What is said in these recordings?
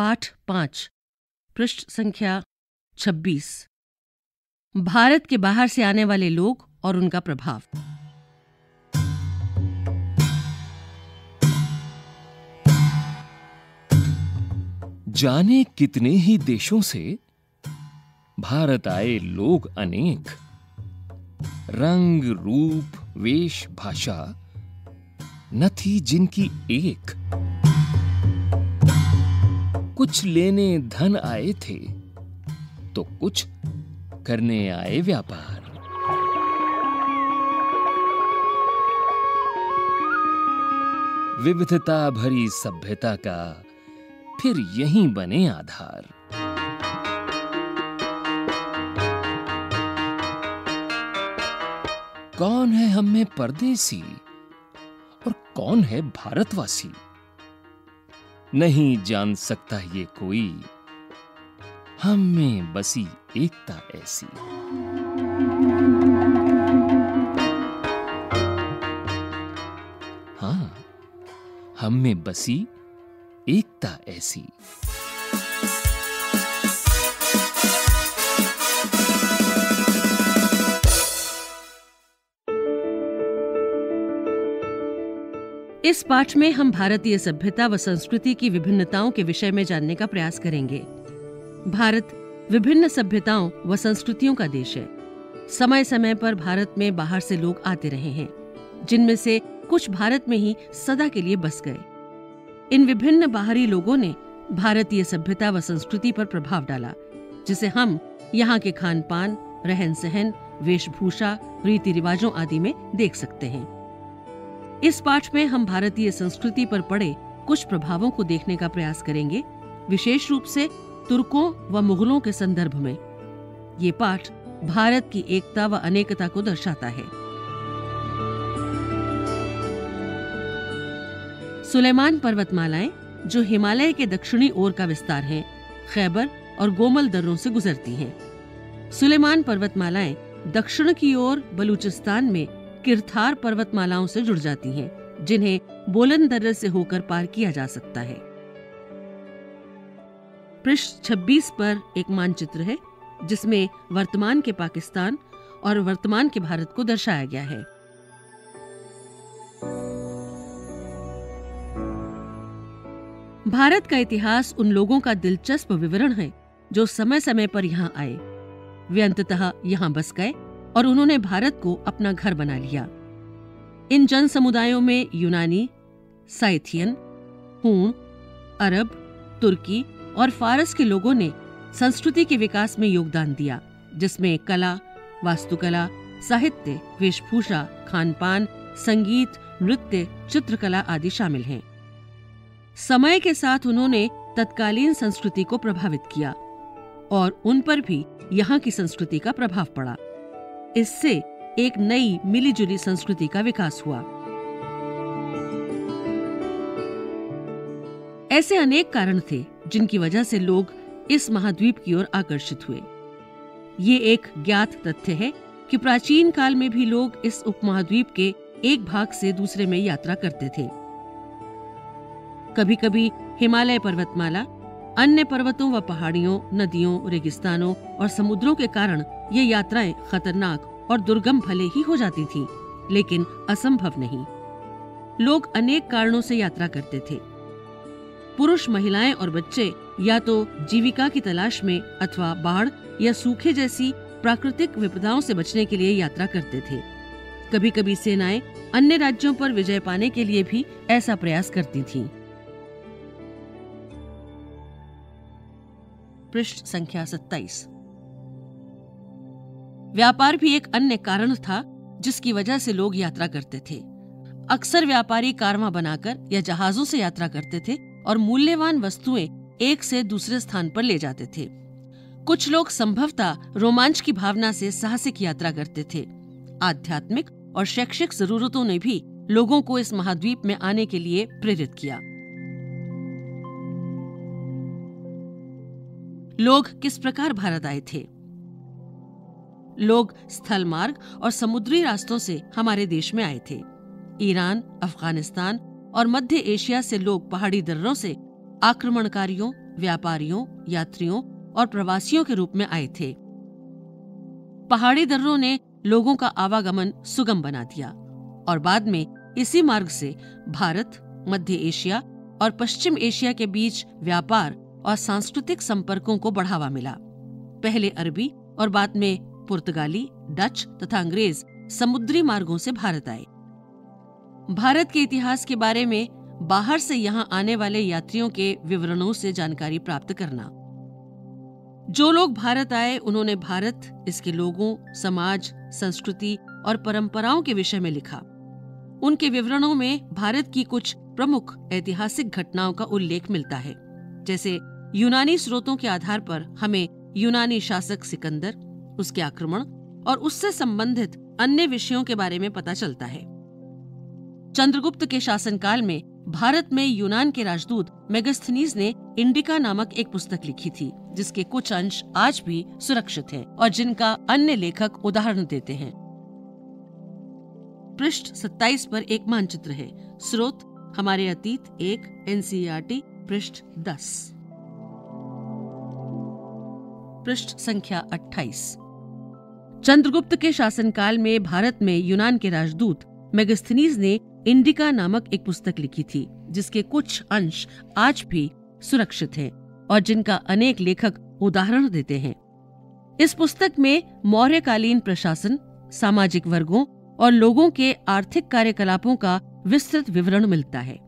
पाठ पाँच, पृष्ठ संख्या 26 भारत के बाहर से आने वाले लोग और उनका प्रभाव। जाने कितने ही देशों से भारत आए लोग अनेक। रंग, रूप, वेश, भाषा न थी जिनकी एक। कुछ लेने धन आए थे तो कुछ करने आए व्यापार। विविधता भरी सभ्यता का फिर यहीं बने आधार। कौन है हम में परदेसी और कौन है भारतवासी? नहीं जान सकता ये कोई। हम में बसी एकता ऐसी। हाँ हम में बसी एकता ऐसी। इस पाठ में हम भारतीय सभ्यता व संस्कृति की विभिन्नताओं के विषय में जानने का प्रयास करेंगे। भारत विभिन्न सभ्यताओं व संस्कृतियों का देश है। समय समय पर भारत में बाहर से लोग आते रहे हैं, जिनमें से कुछ भारत में ही सदा के लिए बस गए। इन विभिन्न बाहरी लोगों ने भारतीय सभ्यता व संस्कृति पर प्रभाव डाला, जिसे हम यहाँ के खान पान रहन सहन वेशभूषा रीति रिवाजों आदि में देख सकते हैं। इस पाठ में हम भारतीय संस्कृति पर पड़े कुछ प्रभावों को देखने का प्रयास करेंगे, विशेष रूप से तुर्कों व मुगलों के संदर्भ में ये पाठ भारत की एकता व अनेकता को दर्शाता है सुलेमान पर्वतमालाएँ, जो हिमालय के दक्षिणी ओर का विस्तार है, खैबर और गोमल दर्रों से गुजरती हैं। सुलेमान पर्वतमालाएँ दक्षिण की ओर बलूचिस्तान में किरथार पर्वतमालाओं से जुड़ जाती हैं, जिन्हें बोलन दर्रे से होकर पार किया जा सकता है। पृष्ठ 26 पर एक मानचित्र है जिसमें वर्तमान के पाकिस्तान और वर्तमान के भारत को दर्शाया गया है। भारत का इतिहास उन लोगों का दिलचस्प विवरण है जो समय समय पर यहाँ आए। वे अंततः यहाँ बस गए। और उन्होंने भारत को अपना घर बना लिया। इन जन समुदायों में यूनानी, साइथियन हूण अरब, तुर्की और फारस के लोगों ने संस्कृति के विकास में योगदान दिया, जिसमें कला, वास्तुकला, साहित्य, वेशभूषा खान पान संगीत, नृत्य, चित्रकला आदि शामिल हैं। समय के साथ उन्होंने तत्कालीन संस्कृति को प्रभावित किया और उन पर भी यहाँ की संस्कृति का प्रभाव पड़ा। इससे एक नई मिलीजुली संस्कृति का विकास हुआ। ऐसे अनेक कारण थे जिनकी वजह से लोग इस महाद्वीप की ओर आकर्षित हुए। ये एक ज्ञात तथ्य है कि प्राचीन काल में भी लोग इस उपमहाद्वीप के एक भाग से दूसरे में यात्रा करते थे। कभी कभी हिमालय पर्वतमाला अन्य पर्वतों व पहाड़ियों नदियों रेगिस्तानों और समुद्रों के कारण ये यात्राएँ खतरनाक और दुर्गम भले ही हो जाती थीं, लेकिन असंभव नहीं। लोग अनेक कारणों से यात्रा करते थे। पुरुष महिलाएँ और बच्चे या तो जीविका की तलाश में अथवा बाढ़ या सूखे जैसी प्राकृतिक विपदाओं से बचने के लिए यात्रा करते थे। कभी कभी सेनाएँ अन्य राज्यों पर विजय पाने के लिए भी ऐसा प्रयास करती थीं। पृष्ठ संख्या 27 व्यापार भी एक अन्य कारण था, जिसकी वजह से लोग यात्रा करते थे। अक्सर व्यापारी कारवा बनाकर या जहाजों से यात्रा करते थे और मूल्यवान वस्तुएँ एक से दूसरे स्थान पर ले जाते थे। कुछ लोग संभवतः रोमांच की भावना से साहसिक यात्रा करते थे। आध्यात्मिक और शैक्षिक जरूरतों ने भी लोगों को इस महाद्वीप में आने के लिए प्रेरित किया। लोग किस प्रकार भारत आए थे? लोग स्थल मार्ग और समुद्री रास्तों से हमारे देश में आए थे। ईरान, अफ़गानिस्तान और मध्य एशिया से लोग पहाड़ी दर्रों से आक्रमणकारियों, व्यापारियों, यात्रियों और प्रवासियों के रूप में आए थे। पहाड़ी दर्रों ने लोगों का आवागमन सुगम बना दिया और बाद में इसी मार्ग से भारत, मध्य एशिया और पश्चिम एशिया के बीच व्यापार और सांस्कृतिक संपर्कों को बढ़ावा मिला। पहले अरबी और बाद में पुर्तगाली, डच तथा अंग्रेज़ समुद्री मार्गों से भारत आए। भारत के इतिहास के बारे में बाहर से यहाँ आने वाले यात्रियों के विवरणों से जानकारी प्राप्त करना। जो लोग भारत आए, उन्होंने भारत, इसके लोगों, समाज, संस्कृति और परंपराओं के विषय में लिखा। उनके विवरणों में भारत की कुछ प्रमुख ऐतिहासिक घटनाओं का उल्लेख मिलता है, जैसे यूनानी स्रोतों के आधार पर हमें यूनानी शासक सिकंदर, उसके आक्रमण और उससे संबंधित अन्य विषयों के बारे में पता चलता है। चंद्रगुप्त के शासनकाल में भारत में यूनान के राजदूत मेगस्थनीज ने इंडिका नामक एक पुस्तक लिखी थी, जिसके कुछ अंश आज भी सुरक्षित हैं और जिनका अन्य लेखक उदाहरण देते हैं। पृष्ठ 27 पर एक मानचित्र है। स्रोत, हमारे अतीत, एक, एनसीईआरटी, पृष्ठ 10 पृष्ठ संख्या 28 चंद्रगुप्त के शासनकाल में भारत में यूनान के राजदूत मेगस्थनीज ने इंडिका नामक एक पुस्तक लिखी थी, जिसके कुछ अंश आज भी सुरक्षित हैं और जिनका अनेक लेखक उदाहरण देते हैं। इस पुस्तक में मौर्यकालीन प्रशासन, सामाजिक वर्गों और लोगों के आर्थिक कार्यकलापों का विस्तृत विवरण मिलता है।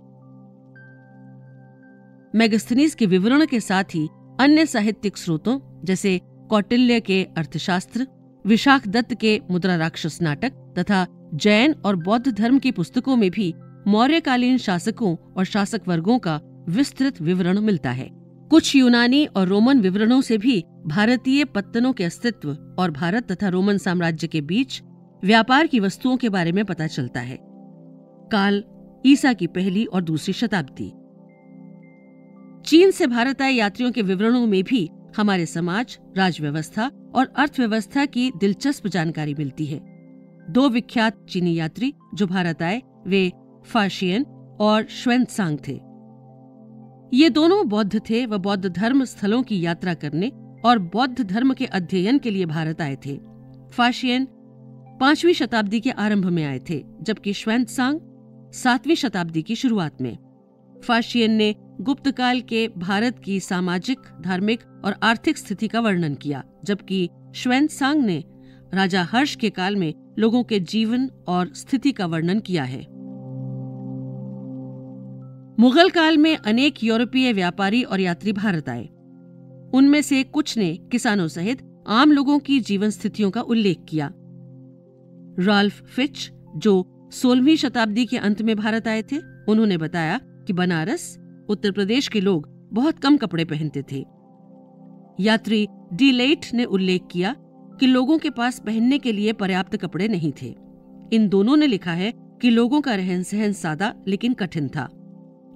मेगस्थनीज के विवरण के साथ ही अन्य साहित्यिक स्रोतों जैसे कौटिल्य के अर्थशास्त्र, विशाख दत्त के मुद्रा राक्षस नाटक तथा जैन और बौद्ध धर्म की पुस्तकों में भी मौर्यकालीन शासकों और शासक वर्गों का विस्तृत विवरण मिलता है। कुछ यूनानी और रोमन विवरणों से भी भारतीय पत्तनों के अस्तित्व और भारत तथा रोमन साम्राज्य के बीच व्यापार की वस्तुओं के बारे में पता चलता है। काल ईसा की पहली और दूसरी शताब्दी। चीन से भारत आए यात्रियों के विवरणों में भी हमारे समाज, राजव्यवस्था और अर्थव्यवस्था की दिलचस्प जानकारी मिलती है। दो विख्यात चीनी यात्री जो भारत आए, वे फाशियन और श्वेंतसांग थे। ये दोनों बौद्ध थे व बौद्ध धर्म स्थलों की यात्रा करने और बौद्ध धर्म के अध्ययन के लिए भारत आए थे। फाशियन पांचवी शताब्दी के आरंभ में आए थे, जबकि श्वेंतसांग सातवीं शताब्दी की शुरुआत में। फाशियन ने गुप्त काल के भारत की सामाजिक, धार्मिक और आर्थिक स्थिति का वर्णन किया, जबकि श्वेन श्वेंतसांग ने राजा हर्ष के काल में लोगों के जीवन और स्थिति का वर्णन किया है। मुगल काल में अनेक यूरोपीय व्यापारी और यात्री भारत आए। उनमें से कुछ ने किसानों सहित आम लोगों की जीवन स्थितियों का उल्लेख किया। राल्फ फिच, जो 16वीं शताब्दी के अंत में भारत आए थे, उन्होंने बताया कि बनारस, उत्तर प्रदेश के लोग बहुत कम कपड़े पहनते थे। यात्री डी लेट ने उल्लेख किया कि लोगों के पास पहनने के लिए पर्याप्त कपड़े नहीं थे। इन दोनों ने लिखा है कि लोगों का रहन सहन सादा लेकिन कठिन था।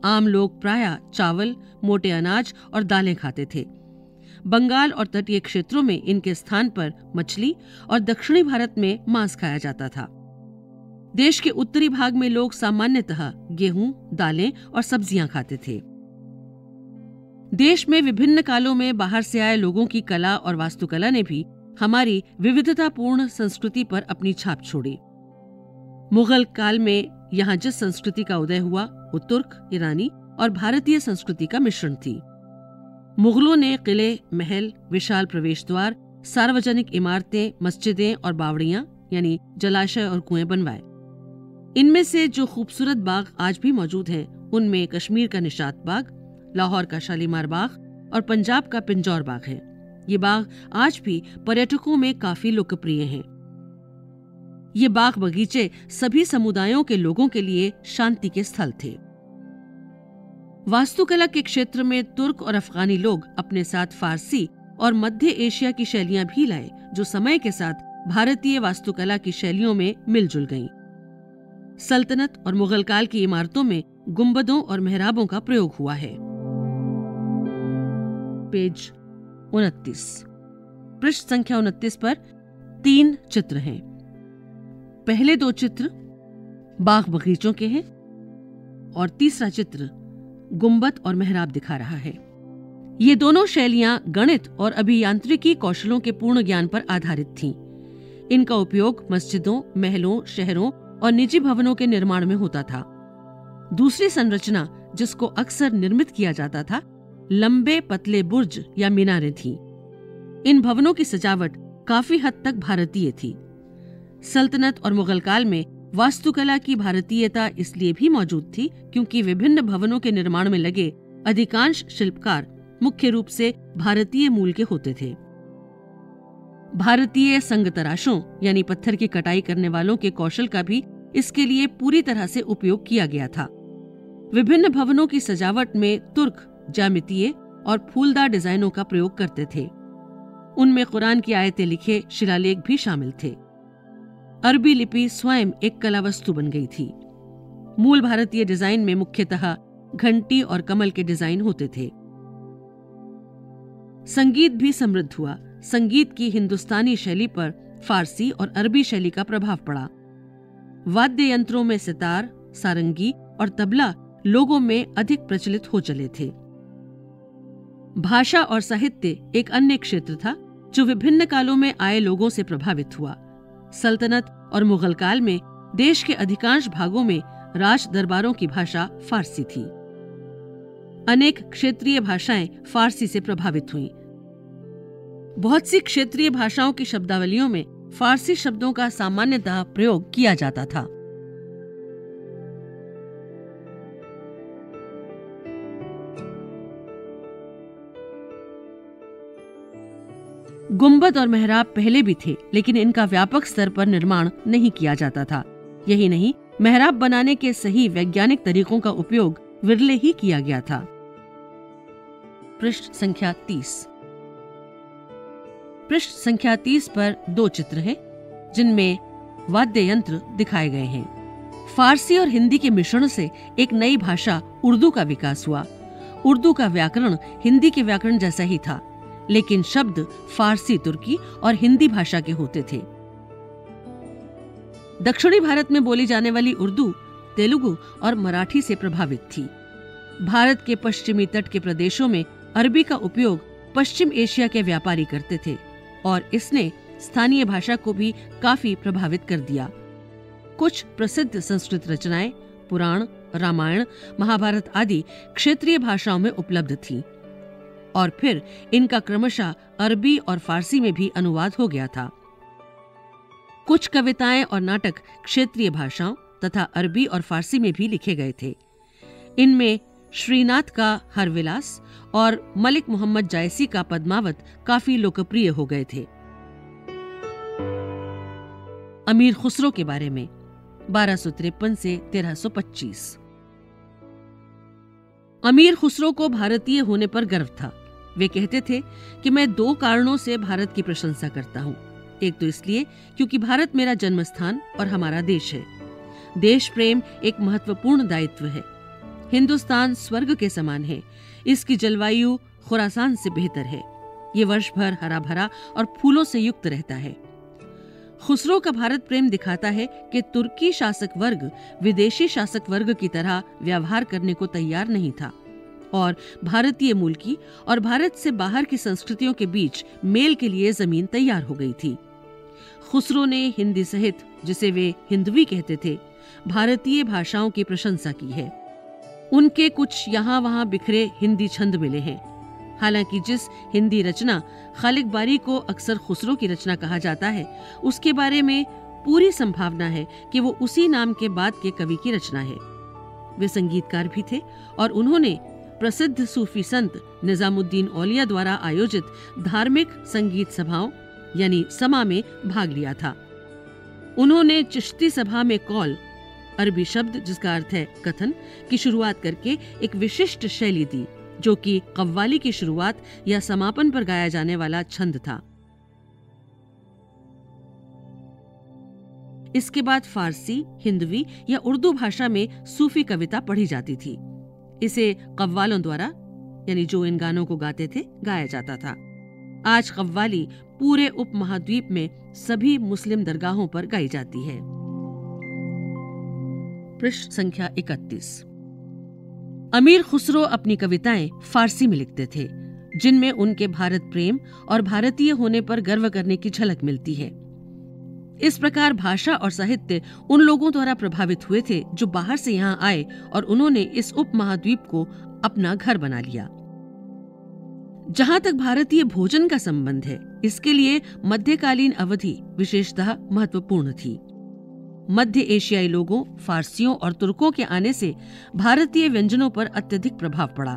आम लोग प्राय चावल, मोटे अनाज और दालें खाते थे। बंगाल और तटीय क्षेत्रों में इनके स्थान पर मछली और दक्षिणी भारत में मांस खाया जाता था। देश के उत्तरी भाग में लोग सामान्यतः गेहूँ, दालें और सब्ज़ियाँ खाते थे। देश में विभिन्न कालों में बाहर से आए लोगों की कला और वास्तुकला ने भी हमारी विविधतापूर्ण संस्कृति पर अपनी छाप छोड़ी। मुगल काल में यहाँ जिस संस्कृति का उदय हुआ, वो तुर्क, ईरानी और भारतीय संस्कृति का मिश्रण थी। मुगलों ने किले, महल, विशाल प्रवेश द्वार सार्वजनिक इमारतें, मस्जिदें और बावड़ियाँ, यानी जलाशय और कुएँ बनवाए। इनमें से जो खूबसूरत बाग आज भी मौजूद हैं, उनमें कश्मीर का निशात बाग लाहौर का शालीमार बाग और पंजाब का पिंजौर बाग है। ये बाग आज भी पर्यटकों में काफ़ी लोकप्रिय हैं। ये बाग बगीचे सभी समुदायों के लोगों के लिए शांति के स्थल थे। वास्तुकला के क्षेत्र में तुर्क और अफगानी लोग अपने साथ फारसी और मध्य एशिया की शैलियाँ भी लाए, जो समय के साथ भारतीय वास्तुकला की शैलियों में मिलजुल गईं। सल्तनत और मुगल काल की इमारतों में गुंबदों और मेहराबों का प्रयोग हुआ है। पेज उनतीस। पृष्ठ संख्या उनतीस पर तीन चित्र हैं। पहले दो चित्र बाग बगीचों के हैं और तीसरा चित्र गुंबद और मेहराब दिखा रहा है। ये दोनों शैलियाँ गणित और अभियांत्रिकी कौशलों के पूर्ण ज्ञान पर आधारित थीं। इनका उपयोग मस्जिदों, महलों, शहरों और निजी भवनों के निर्माण में होता था। दूसरी संरचना जिसको अक्सर निर्मित किया जाता था लंबे पतले बुर्ज या मीनारें थीं। इन भवनों की सजावट काफ़ी हद तक भारतीय थी। सल्तनत और मुगल काल में वास्तुकला की भारतीयता इसलिए भी मौजूद थी क्योंकि विभिन्न भवनों के निर्माण में लगे अधिकांश शिल्पकार मुख्य रूप से भारतीय मूल के होते थे। भारतीय संग तराशों यानी पत्थर की कटाई करने वालों के कौशल का भी इसके लिए पूरी तरह से उपयोग किया गया था। विभिन्न भवनों की सजावट में तुर्क जामितीय और फूलदार डिजाइनों का प्रयोग करते थे। उनमें कुरान की आयतें लिखे शिलालेख भी शामिल थे। अरबी लिपि स्वयं एक कला वस्तु बन गई थी। मूल भारतीय डिज़ाइन में मुख्यतः घंटी और कमल के डिज़ाइन होते थे। संगीत भी समृद्ध हुआ। संगीत की हिंदुस्तानी शैली पर फारसी और अरबी शैली का प्रभाव पड़ा। वाद्य यंत्रों में सितार, सारंगी और तबला लोगों में अधिक प्रचलित हो चले थे। भाषा और साहित्य एक अन्य क्षेत्र था, जो विभिन्न कालों में आए लोगों से प्रभावित हुआ। सल्तनत और मुगल काल में देश के अधिकांश भागों में राज दरबारों की भाषा फारसी थी। अनेक क्षेत्रीय भाषाएँ फारसी से प्रभावित हुईं। बहुत सी क्षेत्रीय भाषाओं की शब्दावलियों में फारसी शब्दों का सामान्यतः प्रयोग किया जाता था। गुंबद और मेहराब पहले भी थे, लेकिन इनका व्यापक स्तर पर निर्माण नहीं किया जाता था। यही नहीं, मेहराब बनाने के सही वैज्ञानिक तरीकों का उपयोग विरले ही किया गया था। पृष्ठ संख्या तीस। पृष्ठ संख्या तीस पर दो चित्र हैं, जिनमें वाद्य यंत्र दिखाए गए हैं। फारसी और हिंदी के मिश्रण से एक नई भाषा उर्दू का विकास हुआ। उर्दू का व्याकरण हिंदी के व्याकरण जैसा ही था। लेकिन शब्द फारसी, तुर्की और हिंदी भाषा के होते थे। दक्षिणी भारत में बोली जाने वाली उर्दू, तेलुगु और मराठी से प्रभावित थी। भारत के पश्चिमी तट के प्रदेशों में अरबी का उपयोग पश्चिम एशिया के व्यापारी करते थे और इसने स्थानीय भाषा को भी काफ़ी प्रभावित कर दिया। कुछ प्रसिद्ध संस्कृत रचनाएँ, पुराण, रामायण, महाभारत आदि क्षेत्रीय भाषाओं में उपलब्ध थीं। और फिर इनका क्रमशः अरबी और फारसी में भी अनुवाद हो गया था। कुछ कविताएँ और नाटक क्षेत्रीय भाषाओं तथा अरबी और फारसी में भी लिखे गए थे। इनमें श्रीनाथ का हरविलास और मलिक मोहम्मद जायसी का पद्मावत काफ़ी लोकप्रिय हो गए थे। अमीर खुसरो के बारे में, बारह से 1325 अमीर खुसरो को भारतीय होने पर गर्व था। वे कहते थे कि मैं दो कारणों से भारत की प्रशंसा करता हूँ। एक तो इसलिए क्योंकि भारत मेरा जन्म स्थान और हमारा देश है। देश प्रेम एक महत्वपूर्ण दायित्व है। हिंदुस्तान स्वर्ग के समान है। इसकी जलवायु खुरासान से बेहतर है। ये वर्ष भर हरा भरा और फूलों से युक्त रहता है। खुसरो का भारत प्रेम दिखाता है कि तुर्की शासक वर्ग विदेशी शासक वर्ग की तरह व्यवहार करने को तैयार नहीं था। और भारतीय मूल की और भारत से बाहर की संस्कृतियों के बीच मेल के लिए ज़मीन तैयार हो गई थी। खुसरो ने हिंदी सहित, जिसे वे हिंदवी कहते थे, भारतीय भाषाओं की प्रशंसा की है। उनके कुछ यहाँ वहाँ बिखरे हिंदी छंद मिले हैं। हालाँकि जिस हिंदी रचना खालिक बारी को अक्सर खुसरो की रचना कहा जाता है, उसके बारे में पूरी संभावना है कि वो उसी नाम के बाद के कवि की रचना है। वे संगीतकार भी थे और उन्होंने प्रसिद्ध सूफी संत निजामुद्दीन औलिया द्वारा आयोजित धार्मिक संगीत सभाओं, यानी समा में भाग लिया था। उन्होंने चिश्ती सभा में कौल, अरबी शब्द, जिसका अर्थ है कथन, की शुरुआत करके एक विशिष्ट शैली दी, जो कि कव्वाली की शुरुआत या समापन पर गाया जाने वाला छंद था। इसके बाद फारसी, हिंदवी या उर्दू भाषा में सूफी कविता पढ़ी जाती थी। इसे कव्वालों द्वारा, यानी जो इन गानों को गाते थे, गाया जाता था। आज कव्वाली पूरे उप महाद्वीप में सभी मुस्लिम दरगाहों पर गाई जाती है। पृष्ठ संख्या 31 अमीर खुसरो अपनी कविताएँ फारसी में लिखते थे, जिनमें उनके भारत प्रेम और भारतीय होने पर गर्व करने की झलक मिलती है। इस प्रकार भाषा और साहित्य उन लोगों द्वारा प्रभावित हुए थे जो बाहर से यहाँ आए और उन्होंने इस उपमहाद्वीप को अपना घर बना लिया। जहाँ तक भारतीय भोजन का संबंध है, इसके लिए मध्यकालीन अवधि विशेषतः महत्वपूर्ण थी। मध्य एशियाई लोगों, फारसियों और तुर्कों के आने से भारतीय व्यंजनों पर अत्यधिक प्रभाव पड़ा।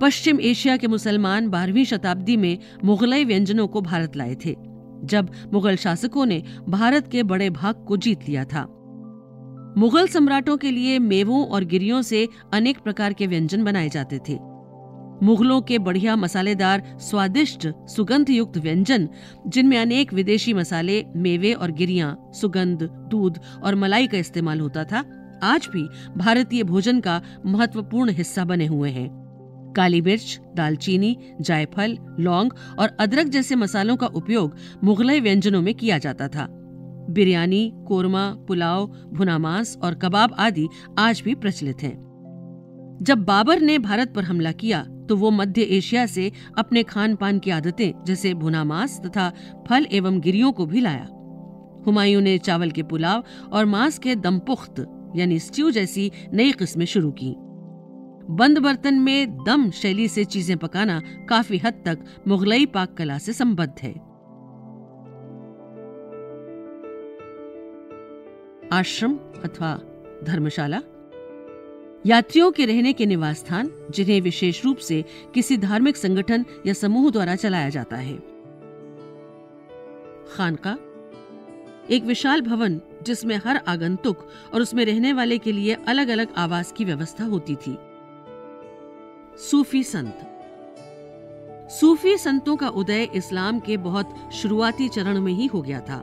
पश्चिम एशिया के मुसलमान बारहवीं शताब्दी में मुगलई व्यंजनों को भारत लाए थे। जब मुगल शासकों ने भारत के बड़े भाग को जीत लिया था। मुगल सम्राटों के लिए मेवों और गिरियों से अनेक प्रकार के व्यंजन बनाए जाते थे। मुगलों के बढ़िया मसालेदार, स्वादिष्ट सुगंध युक्त व्यंजन, जिनमें अनेक विदेशी मसाले, मेवे और गिरिया, सुगंध, दूध और मलाई का इस्तेमाल होता था, आज भी भारतीय भोजन का महत्वपूर्ण हिस्सा बने हुए हैं। काली मिर्च, दालचीनी, जायफल, लौंग और अदरक जैसे मसालों का उपयोग मुगलई व्यंजनों में किया जाता था। बिरयानी, कोरमा, पुलाव, भुना मांस और कबाब आदि आज भी प्रचलित हैं। जब बाबर ने भारत पर हमला किया तो वो मध्य एशिया से अपने खान पान की आदतें, जैसे भुना मांस तथा फल एवं गिरियों को भी लाया। हुमायूं ने चावल के पुलाव और मांस के दमपुख्त, यानी स्ट्यू जैसी नई किस्में शुरू की। बंद बर्तन में दम शैली से चीज़ें पकाना काफ़ी हद तक मुगलई पाक कला से संबद्ध है। आश्रम अथवा धर्मशाला? यात्रियों के रहने के निवास स्थान, जिन्हें विशेष रूप से किसी धार्मिक संगठन या समूह द्वारा चलाया जाता है। खानका? एक विशाल भवन, जिसमें हर आगंतुक और उसमें रहने वाले के लिए अलग अलग आवास की व्यवस्था होती थी। सूफी संत। सूफी संतों का उदय इस्लाम के बहुत शुरुआती चरण में ही हो गया था।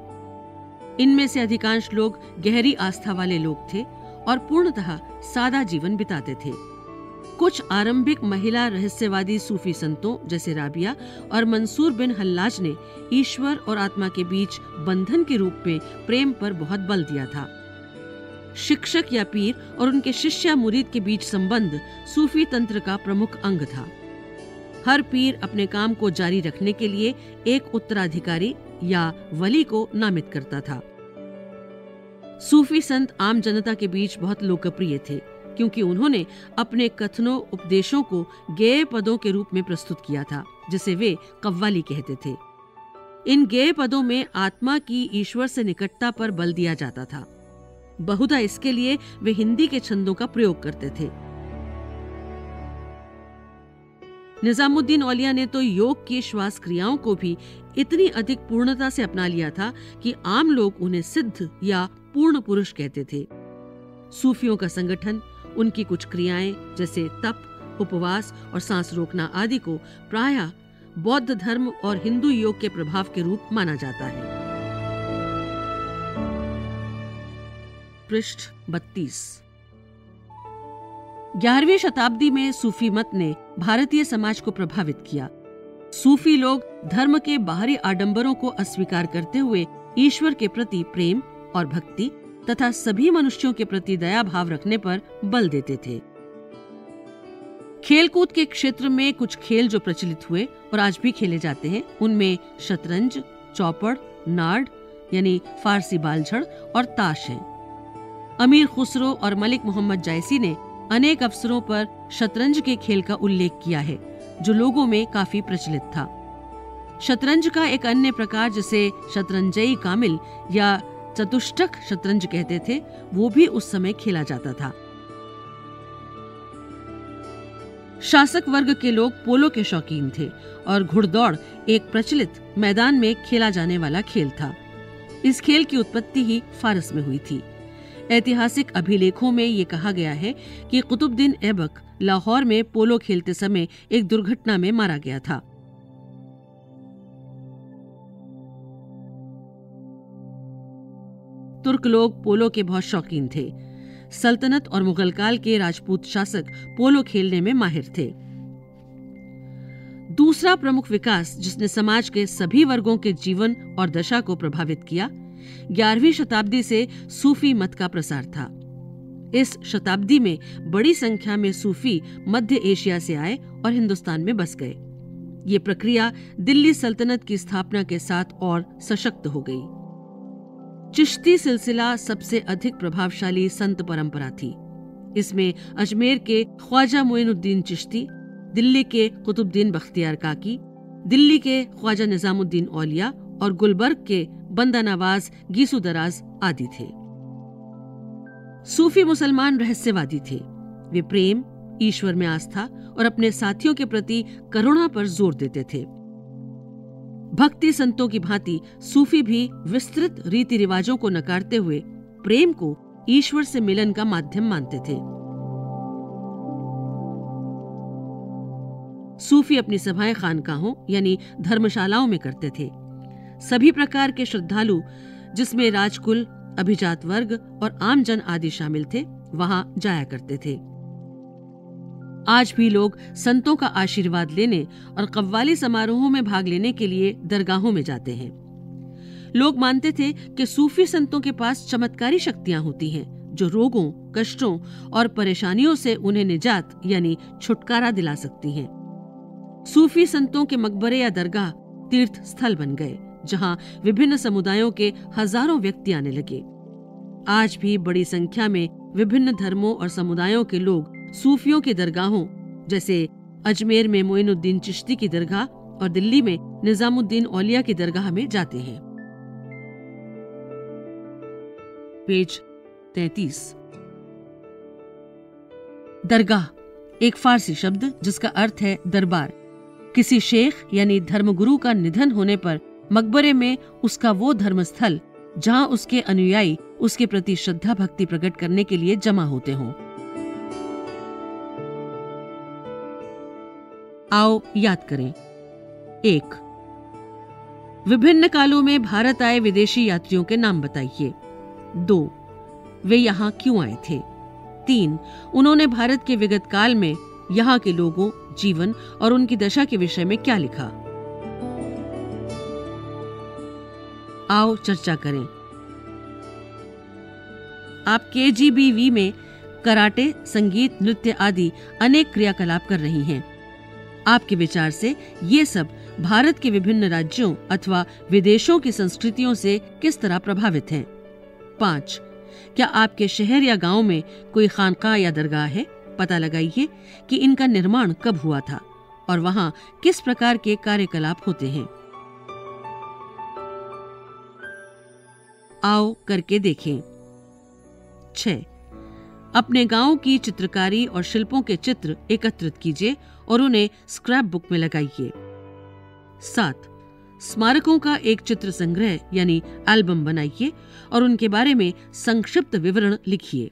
इनमें से अधिकांश लोग गहरी आस्था वाले लोग थे और पूर्णतः सादा जीवन बिताते थे। कुछ आरंभिक महिला रहस्यवादी सूफी संतों जैसे राबिया और मंसूर बिन हल्लाज ने ईश्वर और आत्मा के बीच बंधन के रूप में प्रेम पर बहुत बल दिया था। शिक्षक या पीर और उनके शिष्य मुरीद के बीच संबंध सूफी तंत्र का प्रमुख अंग था। हर पीर अपने काम को जारी रखने के लिए एक उत्तराधिकारी या वली को नामित करता था। सूफी संत आम जनता के बीच बहुत लोकप्रिय थे, क्योंकि उन्होंने अपने कथनों, उपदेशों को गेय पदों के रूप में प्रस्तुत किया था, जिसे वे कव्वाली कहते थे। इन गेय पदों में आत्मा की ईश्वर से निकटता पर बल दिया जाता था। बहुधा इसके लिए वे हिंदी के छंदों का प्रयोग करते थे। निजामुद्दीन औलिया ने तो योग की श्वास क्रियाओं को भी इतनी अधिक पूर्णता से अपना लिया था कि आम लोग उन्हें सिद्ध या पूर्ण पुरुष कहते थे। सूफियों का संगठन, उनकी कुछ क्रियाएँ, जैसे तप, उपवास और सांस रोकना आदि को प्राय बौद्ध धर्म और हिंदू योग के प्रभाव के रूप माना जाता है। पृष्ठ बत्तीस। ग्यारहवीं शताब्दी में सूफी मत ने भारतीय समाज को प्रभावित किया। सूफी लोग धर्म के बाहरी आडंबरों को अस्वीकार करते हुए ईश्वर के प्रति प्रेम और भक्ति तथा सभी मनुष्यों के प्रति दया भाव रखने पर बल देते थे। खेलकूद के क्षेत्र में कुछ खेल जो प्रचलित हुए और आज भी खेले जाते हैं, उनमें शतरंज, चौपड़ नार्ड यानी फारसी बालझड़ और ताश है। अमीर खुसरो और मलिक मोहम्मद जायसी ने अनेक अवसरों पर शतरंज के खेल का उल्लेख किया है, जो लोगों में काफ़ी प्रचलित था। शतरंज का एक अन्य प्रकार, जिसे शतरंजई कामिल या चतुष्टक शतरंज कहते थे, वो भी उस समय खेला जाता था। शासक वर्ग के लोग पोलो के शौकीन थे और घुड़दौड़ एक प्रचलित मैदान में खेला जाने वाला खेल था। इस खेल की उत्पत्ति ही फारस में हुई थी। ऐतिहासिक अभिलेखों में ये कहा गया है कि कुतुबुद्दीन ऐबक लाहौर में पोलो खेलते समय एक दुर्घटना में मारा गया था। तुर्क लोग पोलो के बहुत शौकीन थे। सल्तनत और मुगल काल के राजपूत शासक पोलो खेलने में माहिर थे। दूसरा प्रमुख विकास जिसने समाज के सभी वर्गों के जीवन और दशा को प्रभावित किया ग्यारहवीं शताब्दी से सूफी मत का प्रसार था। इस शताब्दी में बड़ी संख्या में सूफी मध्य एशिया से आए और हिंदुस्तान में बस गए। ये प्रक्रिया दिल्ली सल्तनत की स्थापना के साथ और सशक्त हो गई। चिश्ती सिलसिला सबसे अधिक प्रभावशाली संत परंपरा थी। इसमें अजमेर के ख्वाजा मोइनुद्दीन चिश्ती, दिल्ली के कुतुबुद्दीन बख्तियार काकी, दिल्ली के ख्वाजा निजामुद्दीन औलिया और गुलबर्ग के बंदा नवाज़ गीसू दराज आदि थे। सूफी मुसलमान रहस्यवादी थे। वे प्रेम, ईश्वर में आस्था और अपने साथियों के प्रति करुणा पर ज़ोर देते थे। भक्ति संतों की भांति सूफी भी विस्तृत रीति रिवाजों को नकारते हुए प्रेम को ईश्वर से मिलन का माध्यम मानते थे। सूफी अपनी सभाएँ खानकाहों, यानी धर्मशालाओं में करते थे। सभी प्रकार के श्रद्धालु, जिसमें राजकुल, अभिजात वर्ग और आम जन आदि शामिल थे, वहाँ जाया करते थे। आज भी लोग संतों का आशीर्वाद लेने और कव्वाली समारोहों में भाग लेने के लिए दरगाहों में जाते हैं। लोग मानते थे कि सूफी संतों के पास चमत्कारी शक्तियाँ होती हैं, जो रोगों, कष्टों और परेशानियों से उन्हें निजात यानी छुटकारा दिला सकती हैं। सूफी संतों के मकबरे या दरगाह तीर्थ स्थल बन गए। जहाँ विभिन्न समुदायों के हज़ारों व्यक्ति आने लगे। आज भी बड़ी संख्या में विभिन्न धर्मों और समुदायों के लोग सूफियों की दरगाहों, जैसे अजमेर में मोइनुद्दीन चिश्ती की दरगाह और दिल्ली में निजामुद्दीन औलिया की दरगाह में जाते हैं। पेज तैतीस। दरगाह, एक फारसी शब्द जिसका अर्थ है दरबार। किसी शेख यानी धर्मगुरु का निधन होने पर मकबरे में उसका वो धर्मस्थल, जहाँ उसके अनुयायी उसके प्रति श्रद्धा भक्ति प्रकट करने के लिए जमा होते हों। आओ, याद करें। एक, विभिन्न कालों में भारत आए विदेशी यात्रियों के नाम बताइए। दो, वे यहाँ क्यों आए थे? तीन, उन्होंने भारत के विगत काल में यहाँ के लोगों, जीवन और उनकी दशा के विषय में क्या लिखा? आओ, चर्चा करें। आप के में कराटे, संगीत, नृत्य आदि अनेक क्रियाकलाप कर रही हैं। आपके विचार से ये सब भारत के विभिन्न राज्यों अथवा विदेशों की संस्कृतियों से किस तरह प्रभावित हैं? पाँच, क्या आपके शहर या गाँव में कोई खानका या दरगाह है? पता लगाइए कि इनका निर्माण कब हुआ था और वहाँ किस प्रकार के कार्यकलाप होते हैं। आओ करके देखें। छ अपने गाँव की चित्रकारी और शिल्पों के चित्र एकत्रित कीजिए और उन्हें स्क्रैप बुक में लगाइए। सात। स्मारकों का एक चित्र संग्रह यानी एल्बम बनाइए और उनके बारे में संक्षिप्त विवरण लिखिए।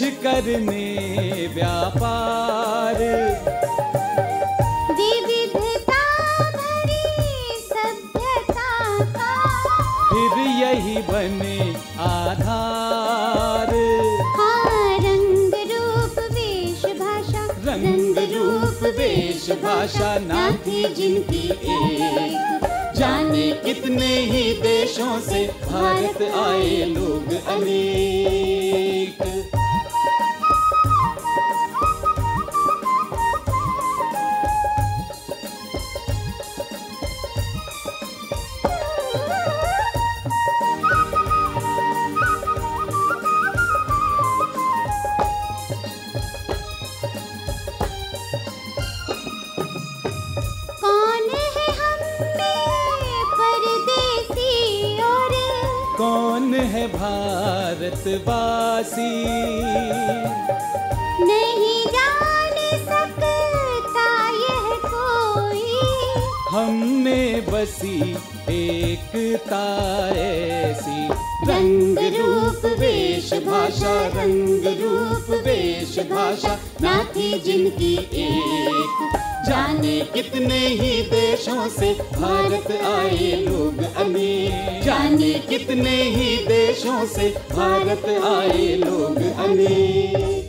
करने व्यापार। विविधता सभ्यता का। फिर यही बने आधार। हाँ रंग रूप वेश भाषा रंग रूप वेश भाषा नाथी जिनकी एक। जाने कितने ही देशों से भारत आए लोग अनेक। भारतवासी। नहीं जान सकता यह कोई। हम में बसी एकता ऐसी। रंग रूप वेश भाषा रंग रूप वेश भाषा ना थी जिनकी एक। जाने कितने ही देशों से भारत आए लोग अमीर। जाने कितने ही देशों से भारत आए लोग अनेक